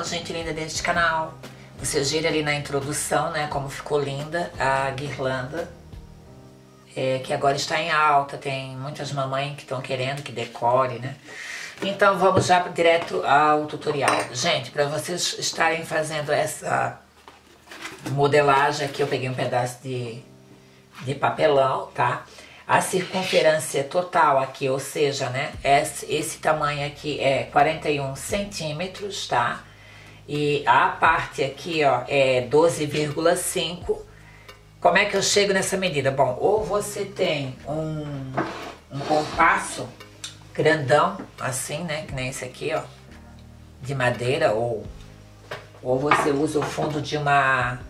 Então, gente linda deste canal, vocês viram ali na introdução, né, como ficou linda a guirlanda, é, que agora está em alta, tem muitas mamães que estão querendo que decore, né. Então vamos já direto ao tutorial. Gente, para vocês estarem fazendo essa modelagem aqui, eu peguei um pedaço de, de papelão, tá? A circunferência total aqui, ou seja, né, esse, esse tamanho aqui é 41 centímetros, tá? E a parte aqui, ó, é 12,5. Como é que eu chego nessa medida? Bom, ou você tem um, um compasso grandão, assim, né, que nem esse aqui, ó, de madeira, ou, ou você usa o fundo de uma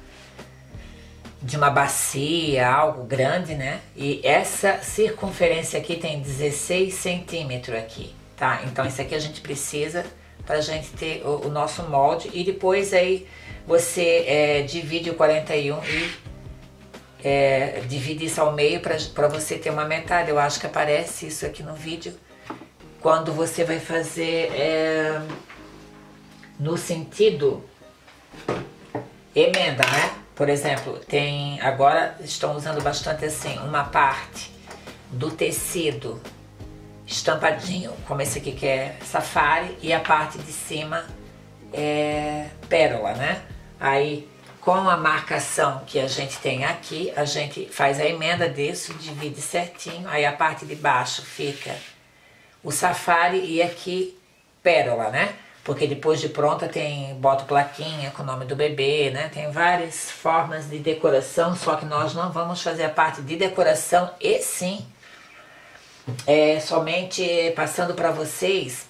de uma bacia, algo grande, né? E essa circunferência aqui tem 16 centímetros aqui, tá? Então isso aqui a gente precisa para a gente ter o, o, nosso molde e depois aí você é, divide o 41 e é, divide isso ao meio para você ter uma metade. Eu acho que aparece isso aqui no vídeo quando você vai fazer é, no sentido emenda, né? Por exemplo, tem agora estão usando bastante assim uma parte do tecido estampadinho, como esse aqui que é safari, e a parte de cima é pérola, né? Aí com a marcação que a gente tem aqui, a gente faz a emenda disso, divide certinho, aí a parte de baixo fica o safari e aqui pérola, né? porque depois de pronta tem boto plaquinha com o nome do bebê, né? Tem várias formas de decoração, só que nós não vamos fazer a parte de decoração e sim é, somente passando para vocês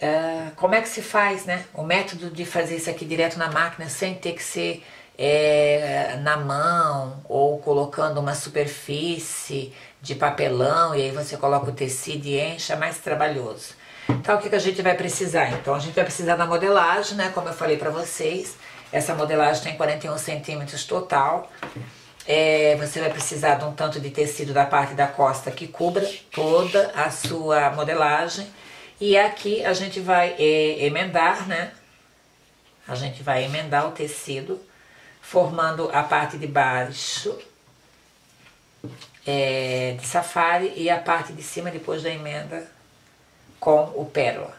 é, como é que se faz, né? O método de fazer isso aqui direto na máquina sem ter que ser é, na mão ou colocando uma superfície de papelão e aí você coloca o tecido e enche, é mais trabalhoso. Então, o que, que a gente vai precisar? Então, a gente vai precisar da modelagem, né? Como eu falei para vocês, essa modelagem tem 41 centímetros total. É, você vai precisar de um tanto de tecido da parte da costa que cubra toda a sua modelagem. E aqui a gente vai é, emendar, né? A gente vai emendar o tecido, formando a parte de baixo é, de safari e a parte de cima depois da emenda com o pérola,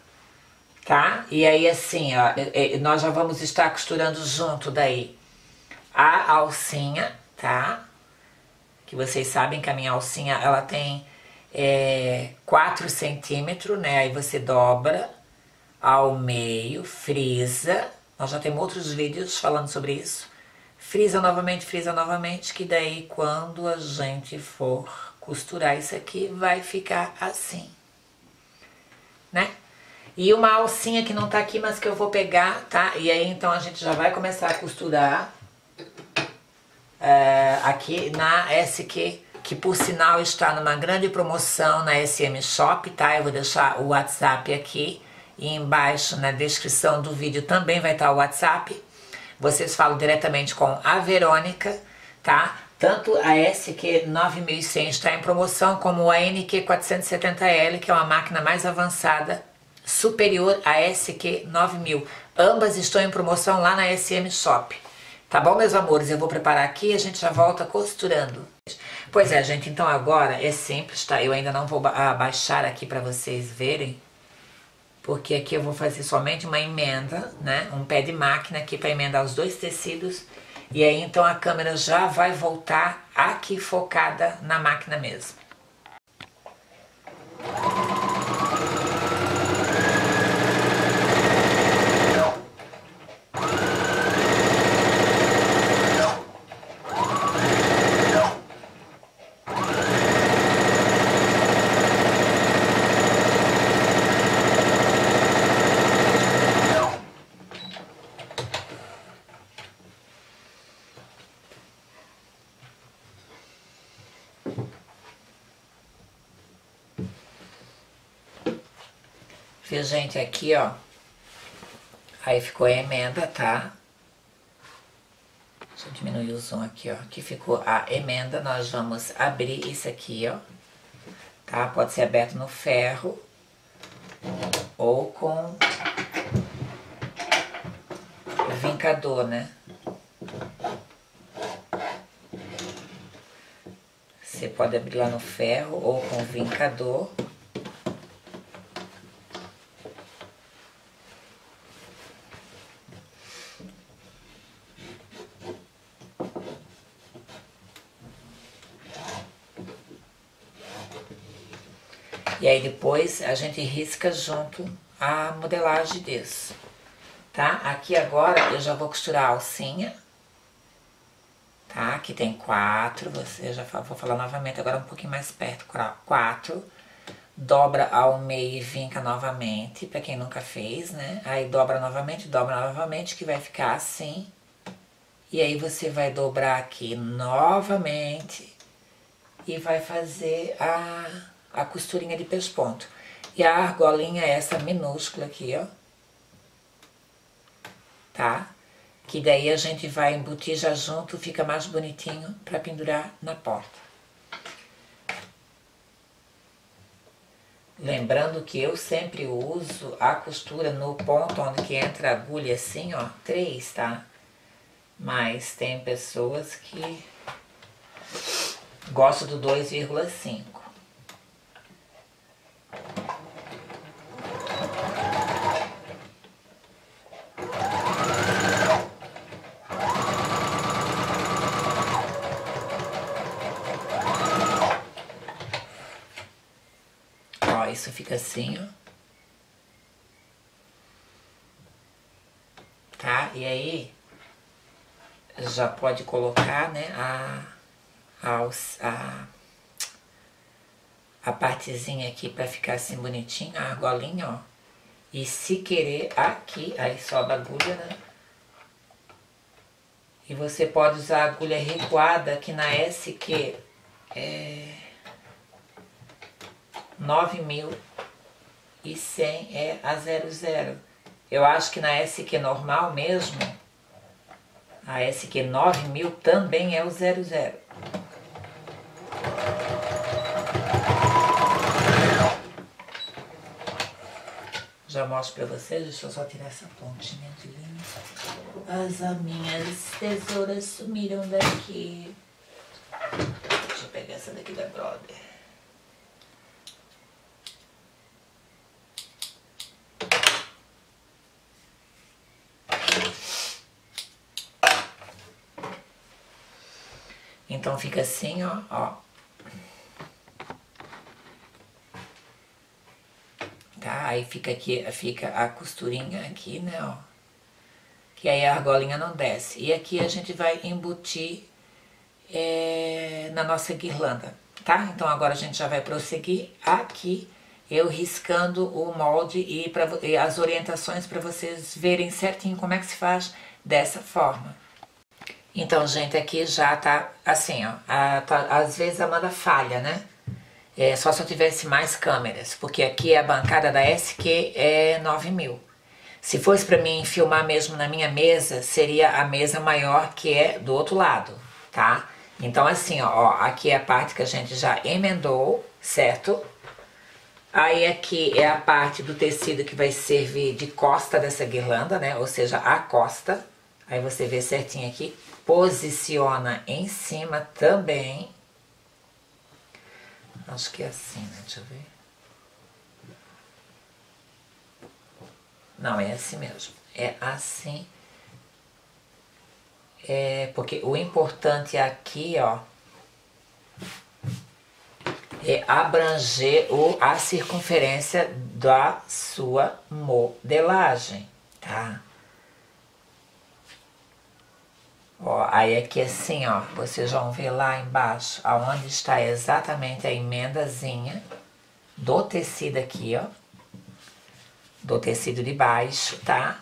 tá? E aí assim, ó, é, é, nós já vamos estar costurando junto daí a alcinha, Que vocês sabem que a minha alcinha, ela tem é, 4 centímetros, né? Aí você dobra ao meio, frisa. Nós já temos outros vídeos falando sobre isso. Frisa novamente, frisa novamente, que daí quando a gente for costurar isso aqui, vai ficar assim né? E uma alcinha que não tá aqui, mas que eu vou pegar, tá? E aí então a gente já vai começar a costurar é, aqui na SQ, que por sinal está numa grande promoção na SM Shop, tá? Eu vou deixar o WhatsApp aqui e embaixo na descrição do vídeo também vai estar o WhatsApp. Vocês falam diretamente com a Verônica, tá? Tanto a SQ 9100 está em promoção, como a NQ 470L, que é uma máquina mais avançada, superior à SQ 9000. Ambas estão em promoção lá na SM Shop. Tá bom, meus amores? Eu vou preparar aqui e a gente já volta costurando. Pois é, gente, então agora é simples, tá? Eu ainda não vou abaixar aqui para vocês verem, porque aqui eu vou fazer somente uma emenda, né? Um pé de máquina aqui para emendar os dois tecidos e aí então a câmera já vai voltar aqui focada na máquina mesmo. Gente? Aqui, ó. Aí ficou a emenda, tá? Deixa eu diminuir o zoom aqui, ó. Aqui ficou a emenda. Nós vamos abrir isso aqui, ó. Tá? Pode ser aberto no ferro ou com vincador, né? Você pode abrir lá no ferro ou com vincador. E aí depois a gente risca junto a modelagem disso, tá? Aqui agora eu já vou costurar a alcinha, tá? Aqui tem quatro, você já vou falar novamente agora um pouquinho mais perto, quatro. Dobra ao meio e vinca novamente, para quem nunca fez, né? Aí dobra novamente, dobra novamente, que vai ficar assim. E aí você vai dobrar aqui novamente e vai fazer a a costurinha de pesponto. E a argolinha é essa minúscula aqui, ó. Tá? Que daí a gente vai embutir já junto, fica mais bonitinho para pendurar na porta. Lembrando que eu sempre uso a costura no ponto onde que entra a agulha assim, ó, três, tá? Mas tem pessoas que gostam do 2,5. isso fica assim, ó. Tá? E aí, já pode colocar, né, a, a, a, a partezinha aqui pra ficar assim bonitinho, a argolinha, ó. E se querer, aqui, aí só da agulha, né? E você pode usar a agulha recuada, que na SQ é 9.100 é a 00. Eu acho que na SQ normal mesmo, a SQ 9000 também é o 00. Já mostro pra vocês, deixa eu só tirar essa pontinha de linha. As minhas tesouras sumiram daqui. Deixa eu pegar essa daqui da Brother. Então fica assim, ó, ó. Tá? Aí fica aqui, fica a costurinha aqui, né, ó. Que aí a argolinha não desce. E aqui a gente vai embutir é, na nossa guirlanda, tá? Então agora a gente já vai prosseguir aqui eu riscando o molde e, pra, e as orientações para vocês verem certinho como é que se faz dessa forma. Então, gente, aqui já tá assim, ó. A, tá, às vezes a Amanda falha, né? É, só se eu tivesse mais câmeras, porque aqui a bancada da SQ é 9 mil. Se fosse para mim filmar mesmo na minha mesa, seria a mesa maior que é do outro lado, tá? Então assim, ó, ó aqui é a parte que a gente já emendou, certo? Aí aqui é a parte do tecido que vai servir de costa dessa guirlanda, né? Ou seja, a costa. Aí você vê certinho aqui posiciona em cima também. Acho que é assim, né? Deixa eu ver. Não, é assim mesmo. É assim. É porque o importante aqui, ó, é abranger o, a circunferência da sua modelagem, tá? Ó, aí aqui assim, ó, vocês vão ver lá embaixo, aonde está exatamente a emendazinha do tecido aqui, ó. Do tecido de baixo, tá?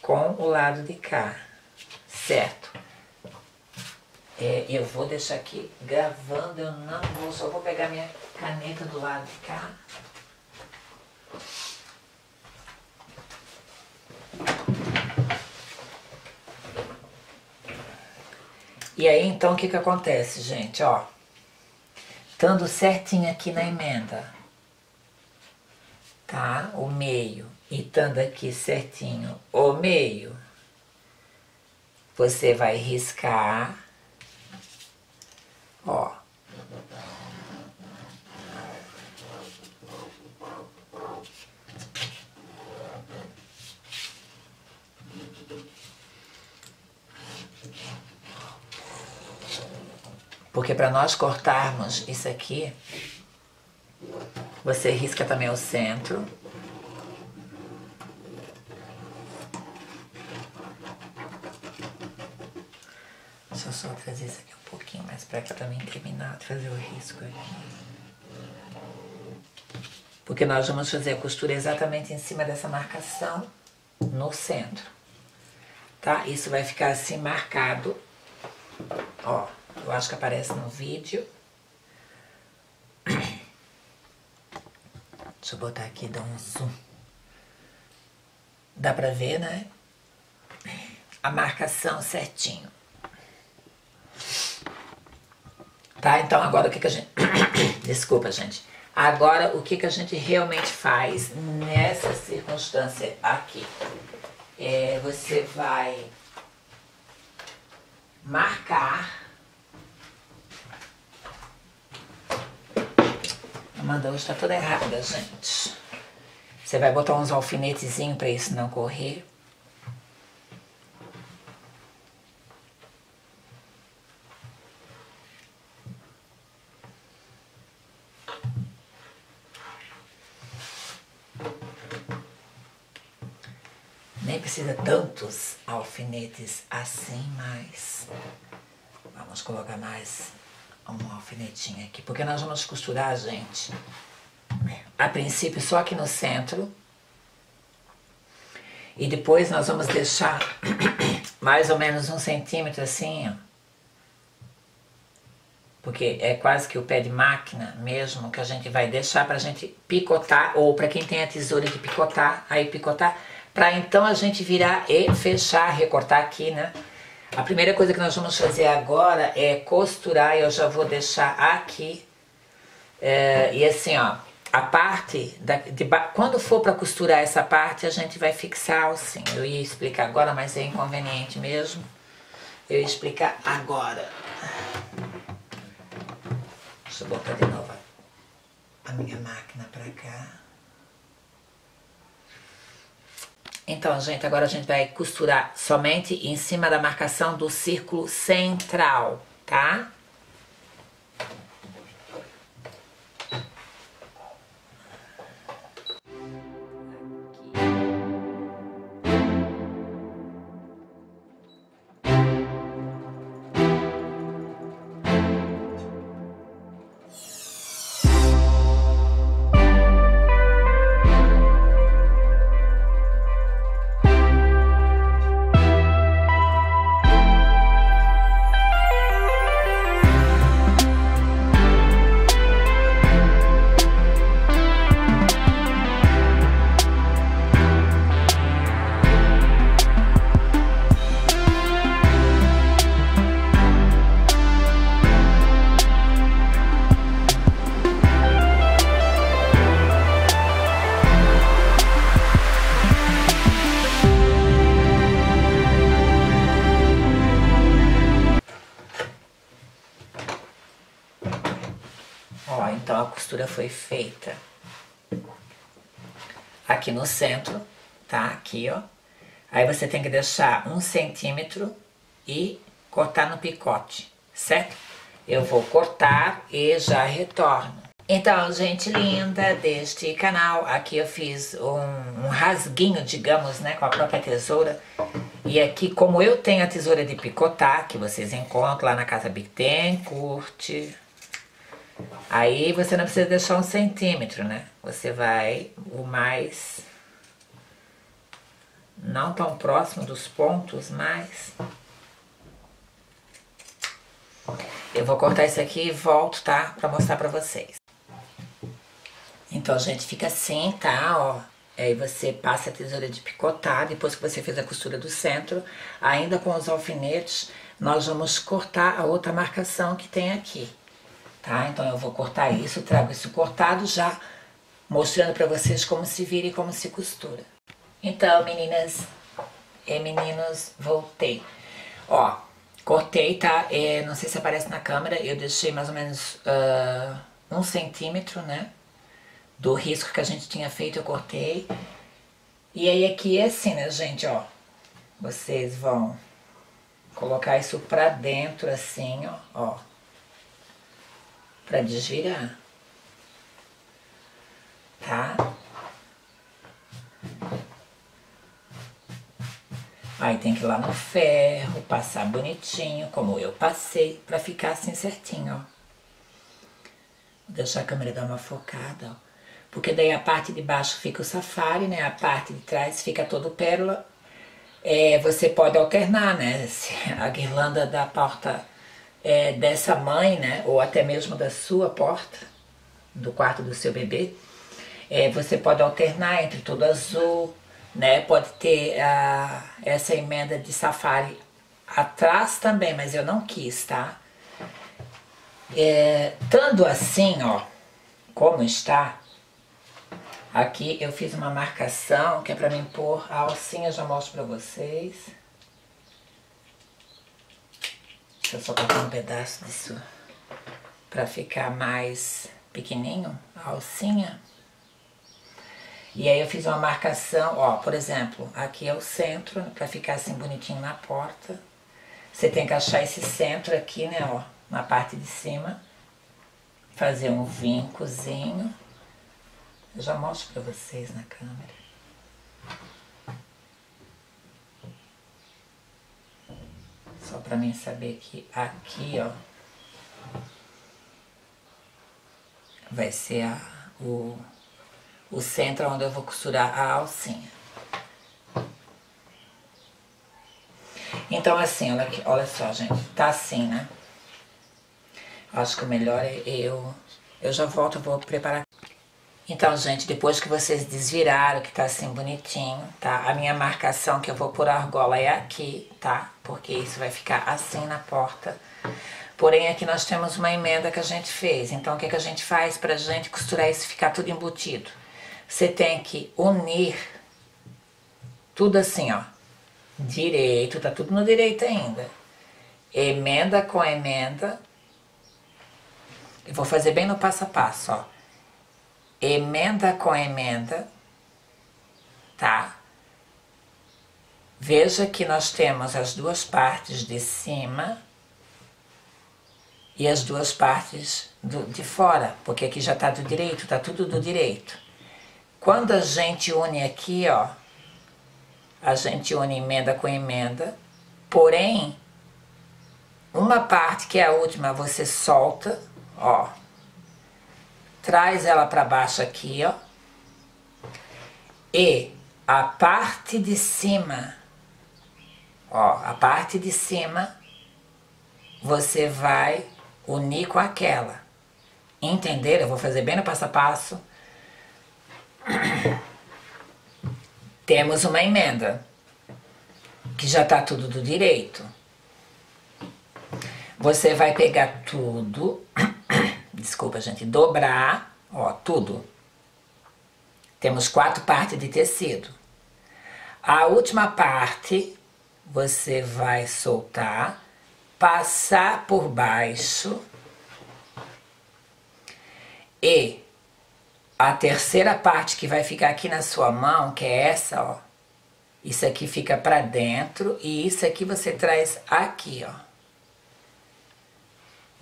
Com o lado de cá, certo? É, eu vou deixar aqui gravando, eu não vou, só vou pegar minha caneta do lado de cá. E aí, então, o que que acontece, gente, ó? Estando certinho aqui na emenda, tá? O meio. E estando aqui certinho o meio, você vai riscar, ó. Porque para nós cortarmos isso aqui, você risca também o centro. Deixa eu só trazer isso aqui um pouquinho mais para cá mim terminar de fazer o risco aqui. Porque nós vamos fazer a costura exatamente em cima dessa marcação no centro. Tá? Isso vai ficar assim marcado. Ó. Eu acho que aparece no vídeo. Deixa eu botar aqui, dar um zoom. Dá pra ver, né? A marcação certinho. Tá? Então agora o que que a gente... Desculpa, gente. Agora o que que a gente realmente faz nessa circunstância aqui? É, você vai marcar Amanda hoje tá toda errada, gente. Você vai botar uns alfinetezinhos pra isso não correr. Nem precisa tantos alfinetes assim, mas vamos colocar mais um alfinetinho aqui, porque nós vamos costurar, gente, a princípio só aqui no centro. E depois nós vamos deixar mais ou menos um centímetro assim, ó. Porque é quase que o pé de máquina mesmo que a gente vai deixar pra gente picotar, ou para quem tem a tesoura de picotar, aí picotar, pra então a gente virar e fechar, recortar aqui, né? A primeira coisa que nós vamos fazer agora é costurar, eu já vou deixar aqui. É, e assim, ó, a parte, da, de, quando for para costurar essa parte, a gente vai fixar assim. Eu ia explicar agora, mas é inconveniente mesmo. Eu ia explicar agora. Deixa eu botar de novo a minha máquina para cá. Então, gente, agora a gente vai costurar somente em cima da marcação do círculo central, tá? Foi feita aqui no centro, tá? Aqui, ó. Aí você tem que deixar um centímetro e cortar no picote, certo? Eu vou cortar e já retorno. Então, gente linda deste canal, aqui eu fiz um, um, rasguinho, digamos, né, com a própria tesoura. E aqui, como eu tenho a tesoura de picotar, que vocês encontram lá na Casa curte Aí você não precisa deixar um centímetro, né? Você vai o mais... Não tão próximo dos pontos, mas... Eu vou cortar isso aqui e volto, tá? Pra mostrar pra vocês. Então, gente, fica assim, tá? Ó, aí você passa a tesoura de picotar, depois que você fez a costura do centro, ainda com os alfinetes, nós vamos cortar a outra marcação que tem aqui tá? Então eu vou cortar isso, trago isso cortado já, mostrando para vocês como se vira e como se costura. Então, meninas e meninos, voltei. Ó, cortei, tá? É, não sei se aparece na câmera, eu deixei mais ou menos uh, um centímetro, né? Do risco que a gente tinha feito, eu cortei. E aí aqui é assim, né, gente, ó. Vocês vão colocar isso pra dentro, assim, ó. ó pra desvirar. Tá? Aí tem que ir lá no ferro, passar bonitinho, como eu passei, pra ficar assim certinho, ó. Vou deixar a câmera dar uma focada, ó. Porque daí a parte de baixo fica o safari, né? A parte de trás fica todo pérola. É, você pode alternar, né? A guirlanda da porta é, dessa mãe, né? Ou até mesmo da sua porta, do quarto do seu bebê. É, você pode alternar entre todo azul, né? Pode ter a, essa emenda de safari atrás também, mas eu não quis, tá? É, estando assim, ó, como está, aqui eu fiz uma marcação que é para mim pôr a alcinha, já mostro para vocês. Deixa eu só cortar um pedaço disso para ficar mais pequenininho, a alcinha. E aí eu fiz uma marcação, ó, por exemplo, aqui é o centro, para ficar assim bonitinho na porta. Você tem que achar esse centro aqui, né, ó, na parte de cima. Fazer um vincozinho. Eu já mostro para vocês na câmera. Só para mim saber que aqui, ó, vai ser a, o o centro onde eu vou costurar a alcinha. Então assim, olha, aqui, olha só, gente, tá assim, né? Acho que o melhor é eu... Eu já volto, vou preparar. Então, gente, depois que vocês desviraram, que tá assim bonitinho, tá? A minha marcação que eu vou por argola é aqui, tá? Porque isso vai ficar assim na porta. Porém, aqui nós temos uma emenda que a gente fez. Então, o que, que a gente faz pra gente costurar isso ficar tudo embutido? Você tem que unir tudo assim, ó. Direito, tá tudo no direito ainda. Emenda com emenda. Eu vou fazer bem no passo a passo, ó. Emenda com emenda, tá? Veja que nós temos as duas partes de cima e as duas partes do, de fora, porque aqui já tá do direito, tá tudo do direito. Quando a gente une aqui, ó, a gente une emenda com emenda, porém, uma parte que é a última você solta, ó, traz ela para baixo aqui, ó, e a parte de cima, ó, a parte de cima, você vai unir com aquela. Entenderam? Eu vou fazer bem no passo a passo temos uma emenda que já está tudo do direito. Você vai pegar tudo, desculpa gente, dobrar, ó, tudo. Temos quatro partes de tecido. A última parte você vai soltar, passar por baixo e a terceira parte que vai ficar aqui na sua mão, que é essa, ó. Isso aqui fica pra dentro e isso aqui você traz aqui, ó.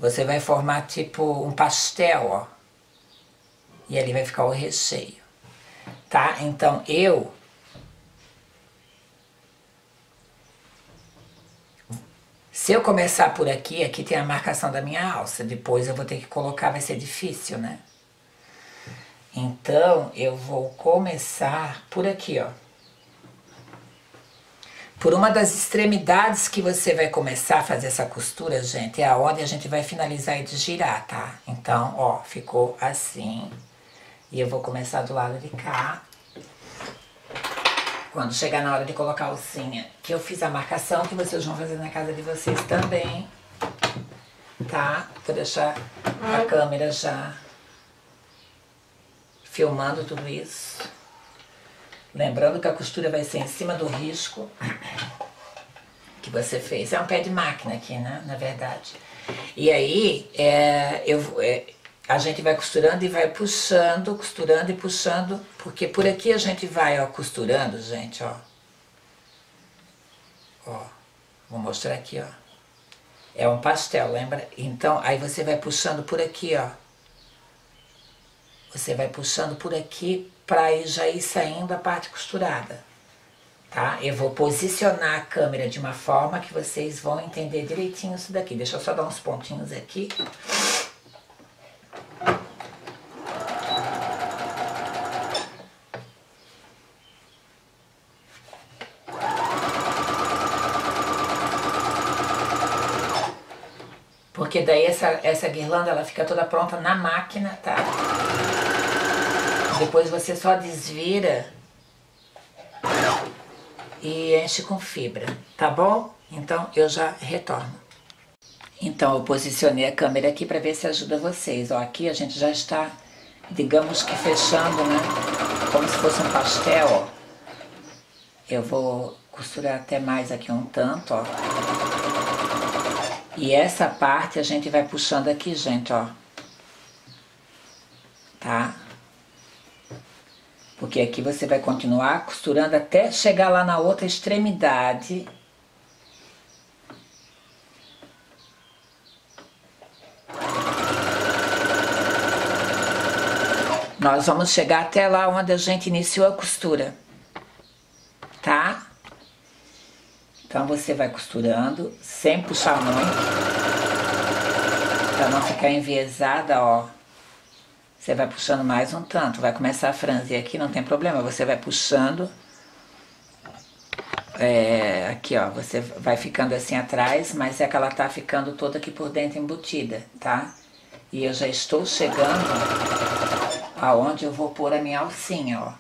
Você vai formar tipo um pastel, ó. E ali vai ficar o recheio. Tá? Então eu Se eu começar por aqui, aqui tem a marcação da minha alça. Depois eu vou ter que colocar, vai ser difícil, né? Então, eu vou começar por aqui, ó. Por uma das extremidades que você vai começar a fazer essa costura, gente, é aonde a gente vai finalizar e girar, tá? Então, ó, ficou assim. E eu vou começar do lado de cá. Quando chegar na hora de colocar a alcinha, que eu fiz a marcação, que vocês vão fazer na casa de vocês também, tá? Vou deixar a câmera já filmando tudo isso. Lembrando que a costura vai ser em cima do risco. que você fez. É um pé de máquina aqui, né? Na verdade. E aí, é, eu, é, a gente vai costurando e vai puxando, costurando e puxando, porque por aqui a gente vai, ó, costurando, gente, ó. Ó, vou mostrar aqui, ó. É um pastel, lembra? Então, aí você vai puxando por aqui, ó. Você vai puxando por aqui para já ir saindo a parte costurada, tá? Eu vou posicionar a câmera de uma forma que vocês vão entender direitinho isso daqui. Deixa eu só dar uns pontinhos aqui. Porque daí essa, essa guirlanda ela fica toda pronta na máquina, tá? Depois você só desvira e enche com fibra, tá bom? Então eu já retorno. Então eu posicionei a câmera aqui para ver se ajuda vocês. Ó, aqui a gente já está, digamos que fechando, né? Como se fosse um pastel, ó. Eu vou costurar até mais aqui um tanto, ó. E essa parte a gente vai puxando aqui, gente, ó. Tá? Porque aqui você vai continuar costurando até chegar lá na outra extremidade. Nós vamos chegar até lá onde a gente iniciou a costura, tá? Então você vai costurando, sem puxar muito, para não ficar enviesada, ó. Você vai puxando mais um tanto, vai começar a franzir aqui, não tem problema, você vai puxando. É, aqui ó, você vai ficando assim atrás, mas é que ela tá ficando toda aqui por dentro embutida, tá? E eu já estou chegando aonde eu vou pôr a minha alcinha, ó.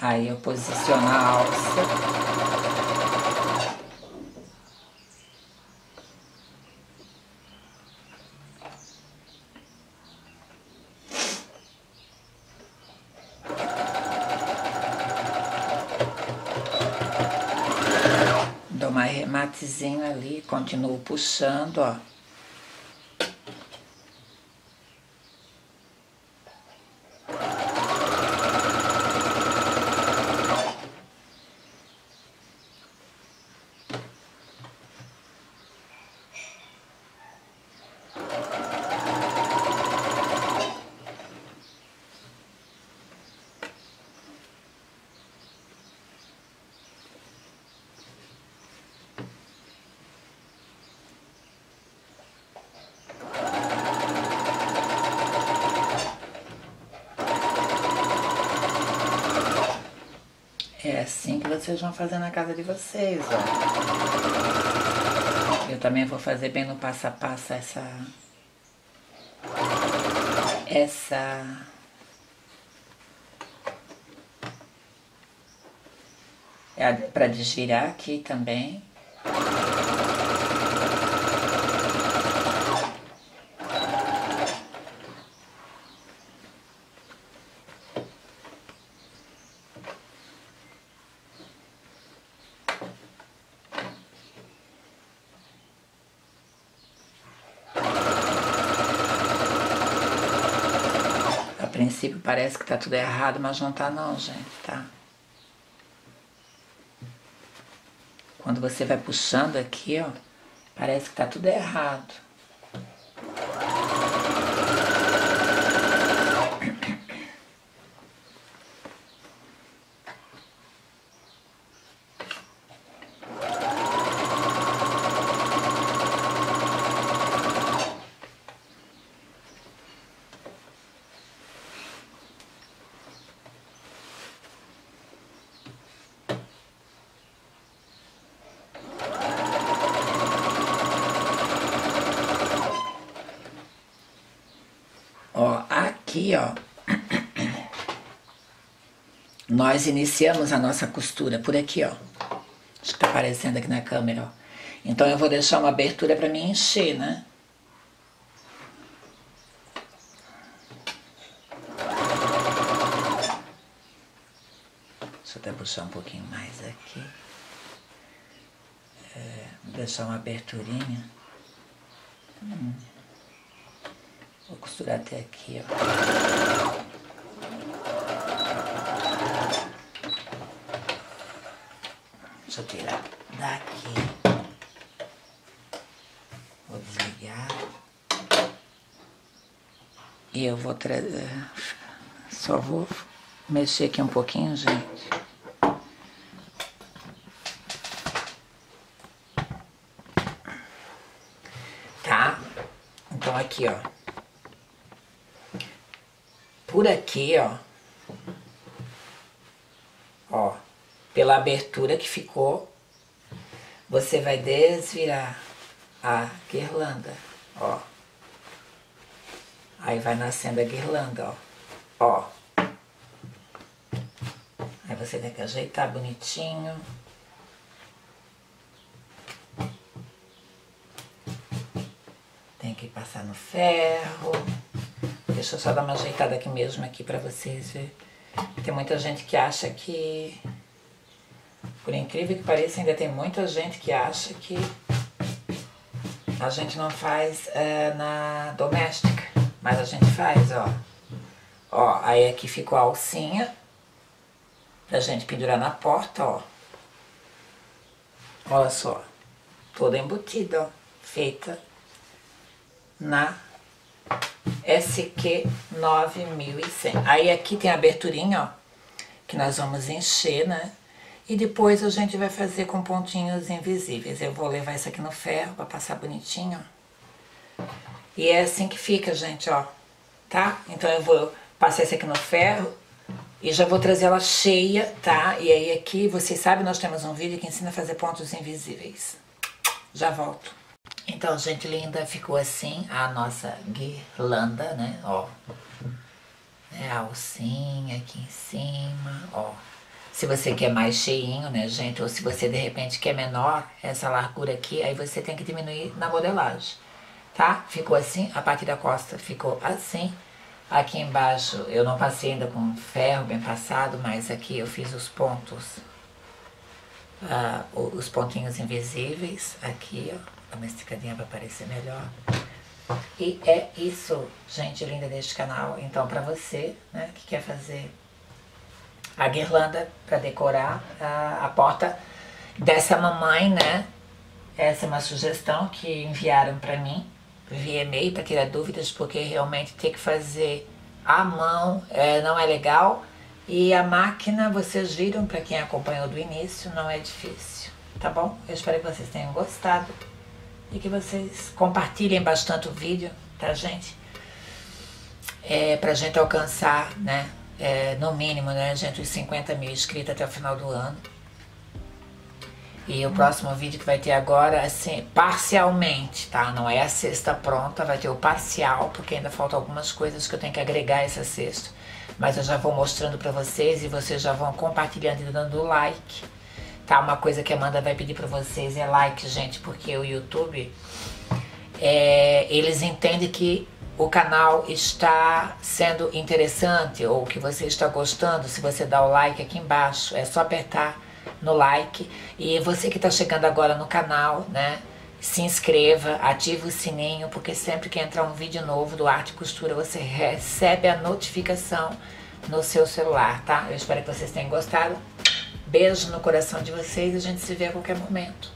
Aí eu posiciono a alça. Mais rematezinho ali, continuo puxando, ó. Assim que vocês vão fazer na casa de vocês, ó. Eu também vou fazer bem no passo a passo essa... Essa... É para desvirar aqui também. princípio parece que tá tudo errado, mas não tá não, gente, tá? Quando você vai puxando aqui, ó, parece que tá tudo errado. ó. Nós iniciamos a nossa costura por aqui, ó. Acho que tá aparecendo aqui na câmera, ó. Então eu vou deixar uma abertura para mim encher, né? Deixa eu até puxar um pouquinho mais aqui. É, deixar uma aberturinha. Hum. Vou costurar até aqui, ó. Deixa eu tirar daqui. Vou desligar. E eu vou trazer. Só vou mexer aqui um pouquinho, gente. Tá? Então aqui, ó. Por aqui, ó. Ó. Pela abertura que ficou, você vai desvirar a guirlanda, ó. Aí vai nascendo a guirlanda, ó. Ó. Aí você tem que ajeitar bonitinho. Tem que passar no ferro. Deixa eu só dar uma ajeitada aqui mesmo aqui pra vocês verem. Tem muita gente que acha que... Por incrível que pareça, ainda tem muita gente que acha que a gente não faz é, na doméstica. Mas a gente faz, ó. Ó, aí aqui ficou a alcinha pra gente pendurar na porta, ó. Olha só, toda embutida, ó, feita na SQ 9100. Aí aqui tem a aberturinha, ó, que nós vamos encher, né? E depois a gente vai fazer com pontinhos invisíveis. Eu vou levar isso aqui no ferro para passar bonitinho, ó. E é assim que fica, gente, ó. Tá? Então eu vou passar esse aqui no ferro e já vou trazer ela cheia, tá? E aí aqui, vocês sabem, nós temos um vídeo que ensina a fazer pontos invisíveis. Já volto. Então, gente linda, ficou assim a nossa guirlanda, né? Ó. É a alcinha aqui em cima, ó. Se você quer mais cheinho, né, gente? Ou se você, de repente, quer menor, essa largura aqui, aí você tem que diminuir na modelagem tá? Ficou assim, a parte da costa ficou assim. Aqui embaixo eu não passei ainda com ferro bem passado, mas aqui eu fiz os pontos, uh, os pontinhos invisíveis, aqui ó, uma esticadinha para aparecer melhor. E é isso, gente linda deste canal. Então para você, né, que quer fazer a guirlanda para decorar a, a porta dessa mamãe, né, essa é uma sugestão que enviaram para mim via e-mail para tirar dúvidas, porque realmente ter que fazer à mão é, não é legal. E a máquina, vocês viram, para quem acompanhou do início, não é difícil. Tá bom? Eu espero que vocês tenham gostado e que vocês compartilhem bastante o vídeo, tá, gente? É, pra gente alcançar, né, é, no mínimo, né, gente, os 50 mil inscritos até o final do ano. E o próximo vídeo que vai ter agora, assim, parcialmente, tá? Não é a cesta pronta, vai ter o parcial, porque ainda faltam algumas coisas que eu tenho que agregar a essa cesta. Mas eu já vou mostrando pra vocês e vocês já vão compartilhando e dando like. Tá? Uma coisa que a Amanda vai pedir pra vocês é like, gente, porque o YouTube, é, eles entendem que o canal está sendo interessante ou que você está gostando. Se você dá o like aqui embaixo, é só apertar no like. E você que está chegando agora no canal, né? Se inscreva, ative o sininho, porque sempre que entrar um vídeo novo do Arte e Costura, você recebe a notificação no seu celular, tá? Eu espero que vocês tenham gostado. Beijo no coração de vocês e a gente se vê a qualquer momento.